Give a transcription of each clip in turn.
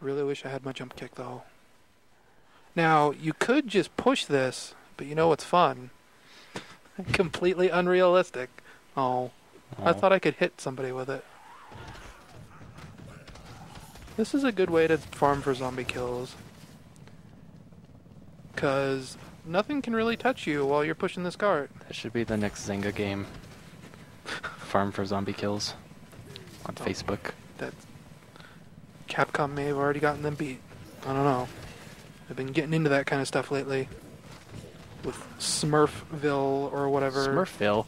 Really wish I had my jump kick though. Now, you could just push this, but you know what's fun? Completely unrealistic. Oh, I Oh. thought I could hit somebody with it. This is a good way to farm for zombie kills. Because nothing can really touch you while you're pushing this cart. That should be the next Zynga game. Farm for zombie kills on Oh. Facebook. That Capcom may have already gotten them beat. I don't know. I've been getting into that kind of stuff lately. With Smurfville or whatever. Smurfville.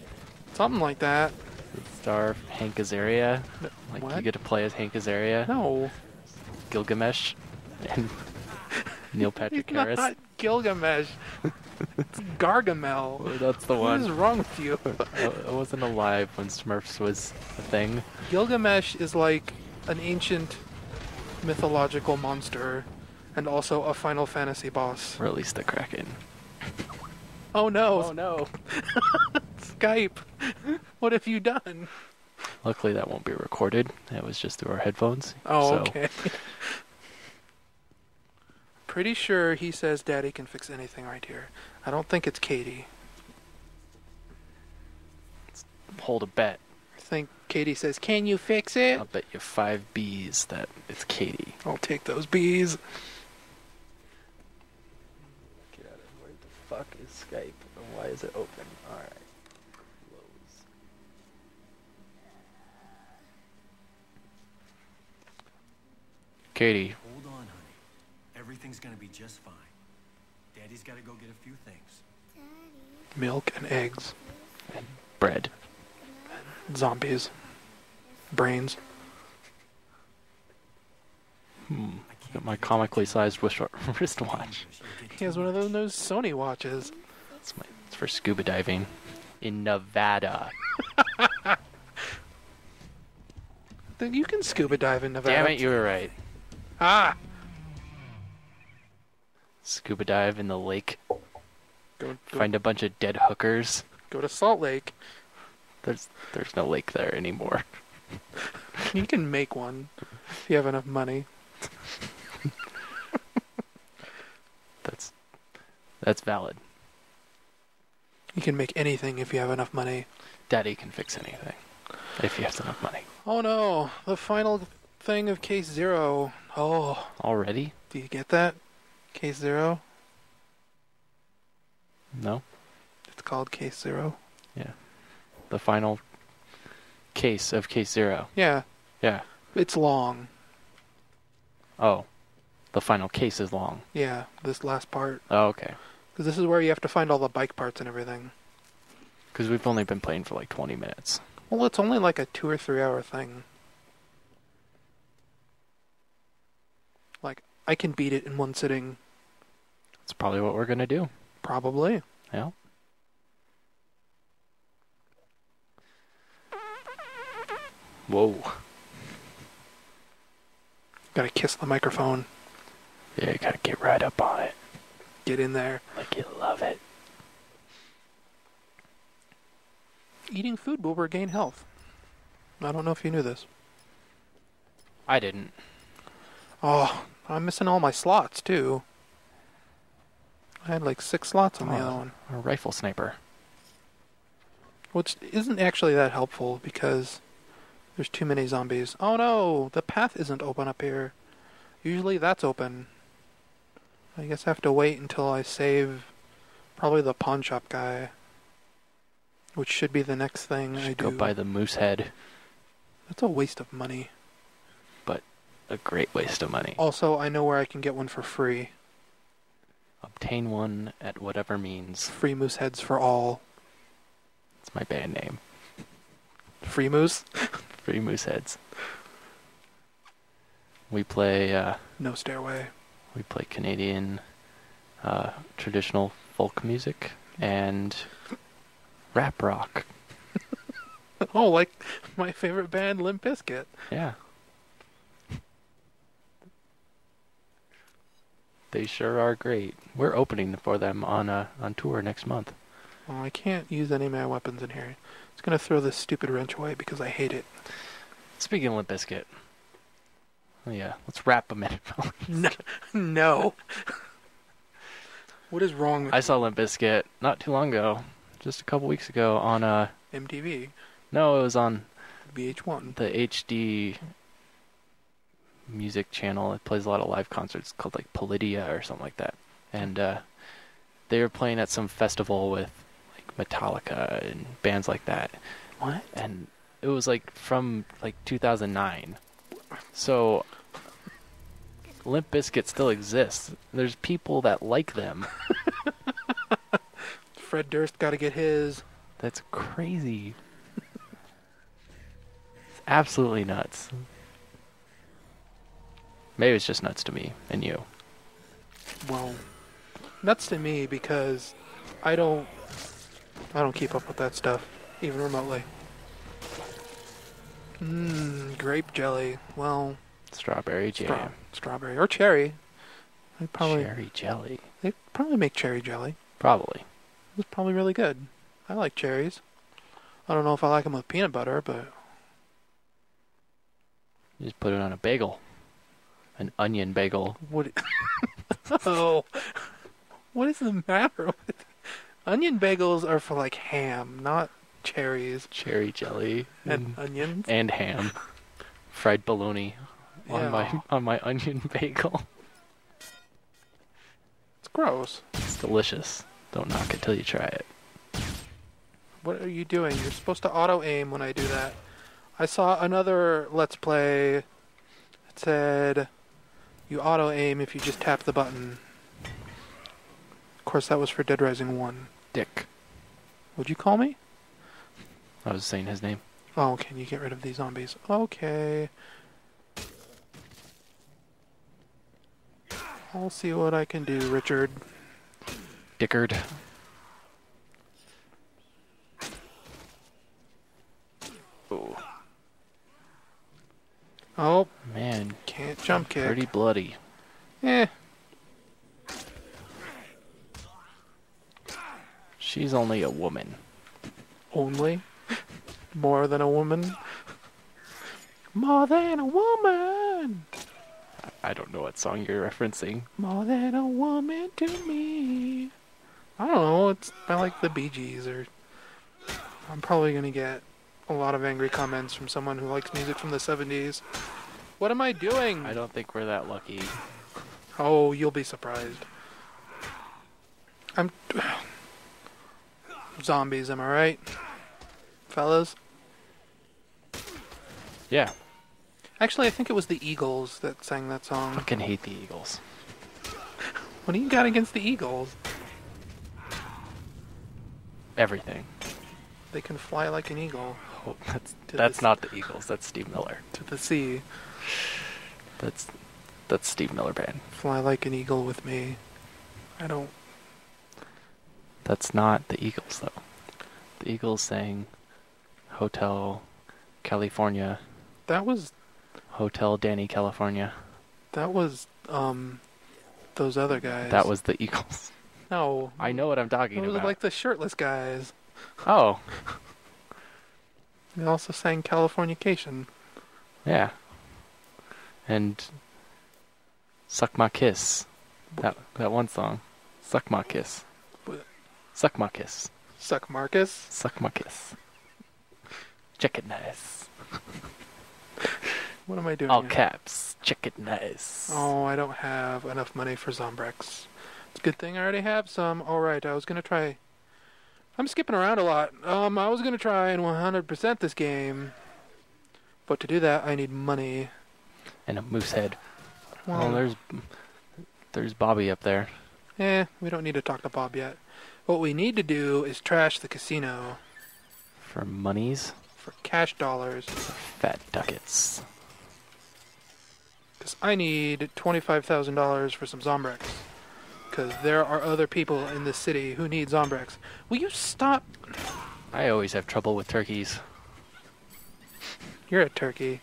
Something like that. Star Hank Azaria. Like you get to play as Hank Azaria, No. Gilgamesh, and Neil Patrick It's Harris. not Gilgamesh. it's Gargamel. Oh, That's the one. What is wrong with you? I wasn't alive when Smurfs was a thing. Gilgamesh is like an ancient mythological monster and also a Final Fantasy boss. Release the Kraken. Oh no, Oh no! Skype. What have you done? Luckily, that won't be recorded. It was just through our headphones. Oh, so okay. Pretty sure he says daddy can fix anything right here. I don't think it's Katie. hold a bet. I think Katie says, Can you fix it? I'll bet you five B's that it's Katie. I'll take those bees. Get out of where the fuck is Skype? And why is it open? Alright. Close. Katie, Hold on, honey. Everything's gonna be just fine. Daddy's gotta go get a few things. Milk and eggs. And bread. Zombies. Brains. Hmm. I Got my comically sized wristwatch. wish you'll get He has one of those, those Sony watches. It's, my, it's for scuba diving in Nevada. Then you can scuba dive in Nevada. Damn it, you were right. Ah! Scuba dive in the lake. Go, go, Find a bunch of dead hookers. go to Salt Lake. There's there's no lake there anymore. You can make one if you have enough money. That's that's valid. You can make anything if you have enough money. Daddy can fix anything if he has enough money. Oh no, the final thing of Case Zero. Oh, Already? do you get that? Case Zero? No. It's called Case Zero. The final case of case zero. Yeah, Yeah. it's long. Oh. The final case is long. Yeah, this last part. Oh, okay. Because this is where you have to find all the bike parts and everything. Because we've only been playing for like 20 minutes. Well, it's only like a two or three hour thing. Like, I can beat it in one sitting, That's probably what we're gonna do. probably. Yeah. Whoa. Gotta kiss the microphone. Yeah, you gotta get right up on it. Get in there. Like you love it. Eating food will regain health. I don't know if you knew this. I didn't. Oh, I'm missing all my slots too. I had like six slots on the Oh. other one. A rifle sniper. Which isn't actually that helpful because there's too many zombies. Oh no, the path isn't open up here. Usually that's open. I guess I have to wait until I save probably the pawn shop guy. Which should be the next thing I Should do. go buy the moose head. That's a waste of money. But a great waste of money. Also, I know where I can get one for free. Obtain one at whatever means. Free moose heads for all. It's my band name. Free moose? Free moose heads. We play uh, No stairway. we play Canadian uh, traditional folk music and rap rock. Oh, like my favorite band, Limp Bizkit. Yeah. They sure are great. We're opening for them on uh, on tour next month. Well, I can't use any of my weapons in here. It's gonna throw this stupid wrench away because I hate it. Speaking of Limp Bizkit, Oh, yeah, let's wrap a minute. No. no. what is wrong with I saw Limp Bizkit not too long ago, just a couple weeks ago on uh MTV? no, it was on VH1. the HD music channel. It plays a lot of live concerts called like Palladia or something like that. And uh, they were playing at some festival with like Metallica and bands like that. What? And it was like from like 2009. So Limp Bizkit still exists. There's people that like them. Fred Durst got to get his. That's crazy. it's absolutely nuts. Maybe it's just nuts to me and you. Well, nuts to me because I don't. I don't keep up with that stuff, even remotely. Mmm, grape jelly. Well, Strawberry jam. straw, strawberry or cherry. They probably Cherry jelly. they probably make cherry jelly. Probably. It's probably really good. I like cherries. I don't know if I like them with peanut butter, but You just put it on a bagel. An onion bagel. what? oh, what is the matter with onion bagels? Are for like ham, not cherries Cherry jelly. and onions. and ham. Fried bologna on my on my onion bagel. It's gross. It's delicious. Don't knock it till you try it. What are you doing? You're supposed to auto aim when I do that. I saw another Let's Play. It said you auto aim if you just tap the button. Of course, that was for Dead Rising 1. Dick. Would you call me? I was saying his name. Oh, can you get rid of these zombies? Okay. I'll see what I can do, Richard. Dickard. Oh Oh, man, can't jump kick. pretty bloody. Eh, She's only a woman. only. More than a woman. More than a woman. I don't know what song you're referencing. More than a woman to me. I don't know. It's I like the Bee Gees, or I'm probably gonna get a lot of angry comments from someone who likes music from the '70s. What am I doing? I don't think we're that lucky. Oh, you'll be surprised. I'm zombies. Am I right, fellas? Yeah, Actually, I think it was the Eagles that sang that song. I fucking hate the Eagles. What do you got against the Eagles? Everything. They can fly like an eagle Oh, that's that's this- not the Eagles. That's Steve Miller. to the sea. That's that's Steve Miller band. Fly like an eagle with me. I don't. That's not the Eagles though. The Eagles sang Hotel California, That was Hotel Danny California. that was um those other guys. That was the Eagles. no. I know what I'm talking was about. like the shirtless guys. oh, They also sang Californication. yeah. And Suck My Kiss. That that one song. Suck My Kiss. Suck My Kiss. Suck Marcus. Suck My Kiss. Check it nice. What am I doing? All here? caps. Check it nice. Oh, I don't have enough money for Zombrex. It's a good thing I already have some. Alright, I was gonna try. I'm skipping around a lot. Um, I was gonna try and 100% this game. But to do that, I need money. And a moose head. Well, oh, there's there's Bobby up there. eh, we don't need to talk to Bob yet. What we need to do is trash the casino For monies, for cash dollars. For fat ducats. Because I need $25,000 for some Zombrex. Because there are other people in this city who need Zombrex. Will you stop? I always have trouble with turkeys. You're a turkey.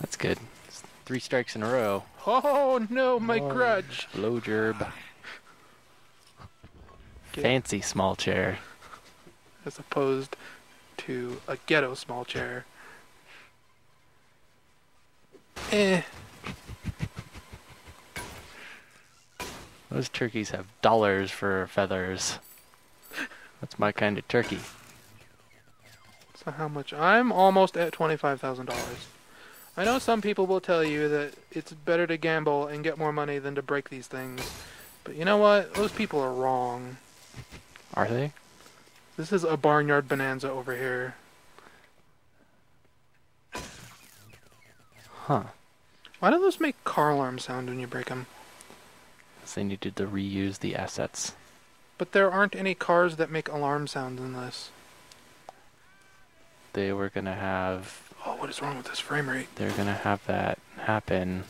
That's good. It's three strikes in a row. Oh no, my Whoa. grudge. Blow Fancy small chair. As opposed to a ghetto small chair. Eh. Those turkeys have dollars for feathers. That's my kind of turkey. So how much? I'm almost at twenty-five thousand dollars. I know some people will tell you that it's better to gamble and get more money than to break these things, but you know what? Those people are wrong. Are they? This is a barnyard bonanza over here. Huh. Why do those make car alarm sound when you break them? They needed to reuse the assets. But there aren't any cars that make alarm sounds in this. They were gonna have Oh, what is wrong with this frame rate? they're gonna have that happen.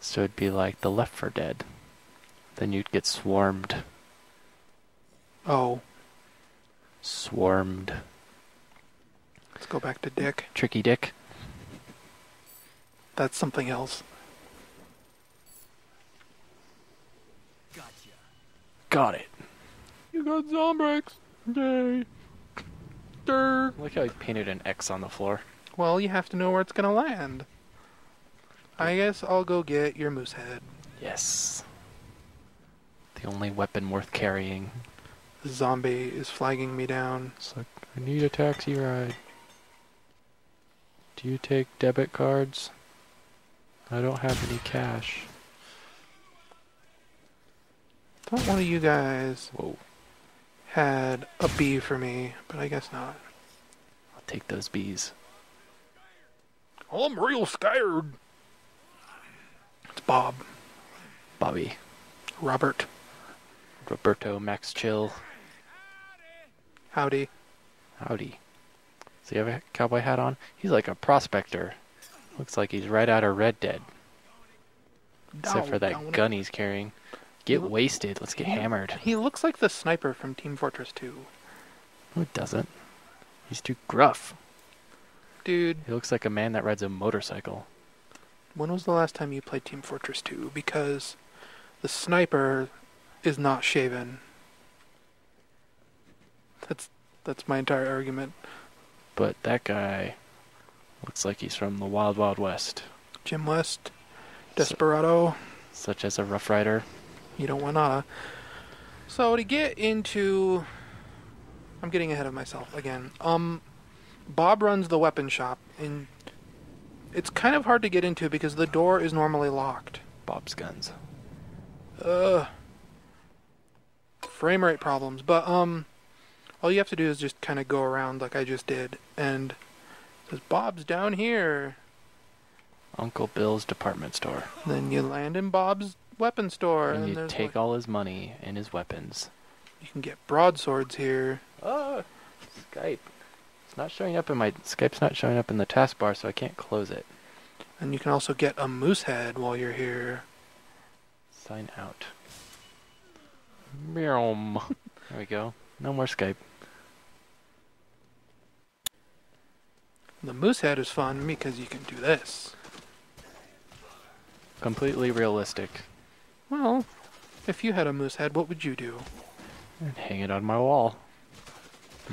So it'd be like the Left 4 Dead. Then you'd get swarmed. Oh, Swarmed. let's go back to Dick. Tricky Dick. That's something else. Gotcha. Got it. You got Zombrex. Yay. Durr. Look how he painted an X on the floor. Well, you have to know where it's gonna land. I guess I'll go get your moose head. Yes. The only weapon worth carrying. The zombie is flagging me down. It's like, I need a taxi ride. Do you take debit cards? I don't have any cash. Thought one of you guys Whoa. had a bee for me, but I guess not. I'll take those bees. I'm real scared. It's Bob. Bobby. Robert. Roberto Max Chill. Howdy. Howdy. Does he have a cowboy hat on? He's like a prospector. Looks like he's right out of Red Dead. Except for that gun he's carrying. Get wasted. Let's get he- hammered. He looks like the sniper from Team Fortress 2. Who doesn't. He's too gruff. Dude, He looks like a man that rides a motorcycle. when was the last time you played Team Fortress 2? Because the sniper is not shaven. That's that's my entire argument. But that guy looks like he's from the Wild Wild West, Jim West, Desperado, such as a Rough Rider. you don't want to. So to get into, I'm getting ahead of myself again. Um, Bob runs the weapon shop, and it's kind of hard to get into because the door is normally locked. Bob's Guns. Uh, Frame rate problems, but um, all you have to do is just kind of go around like I just did, and it says Bob's down here. Uncle Bill's department store. Then you land in Bob's weapon store, and and, you take like- all his money and his weapons. you can get broadswords here. Oh, Skype. It's not showing up in my Skype's not showing up in the taskbar, so I can't close it. And you can also get a moose head while you're here. Sign out. Meow. There we go. No more Skype. The moose head is fun because you can do this. Completely realistic. Well, if you had a moose head, what would you do? And hang it on my wall.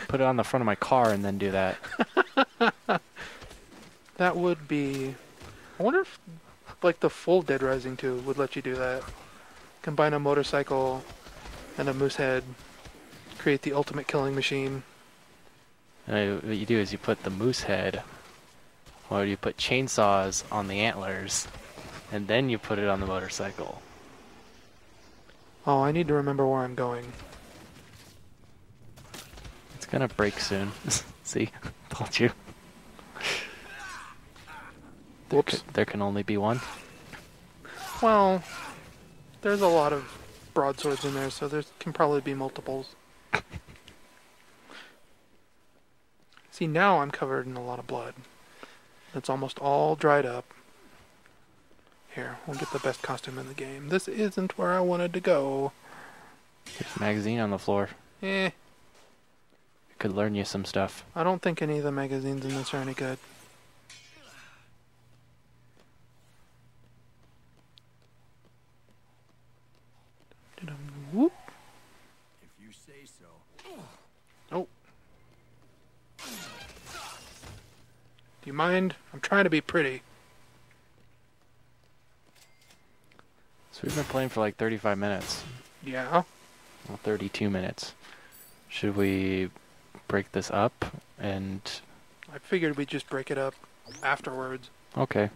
Put it on the front of my car and then do that. That would be. I wonder if, like, the full Dead Rising 2 would let you do that. Combine a motorcycle and a moose head, create the ultimate killing machine. And what you do is you put the moose head, or you put chainsaws on the antlers, and then you put it on the motorcycle. Oh, I need to remember where I'm going. It's gonna break soon. See? Told you. There, there can only be one. Well, there's a lot of broadswords in there, so there can probably be multiples. See, now I'm covered in a lot of blood. It's almost all dried up. Here, we'll get the best costume in the game. This isn't where I wanted to go. There's a magazine on the floor. Eh, It could learn you some stuff. I don't think any of the magazines in this are any good. Whoop. If you say so. You mind? I'm trying to be pretty. So we've been playing for like 35 minutes. Yeah. Well, 32 minutes. Should we break this up and... I figured we'd just break it up afterwards. Okay.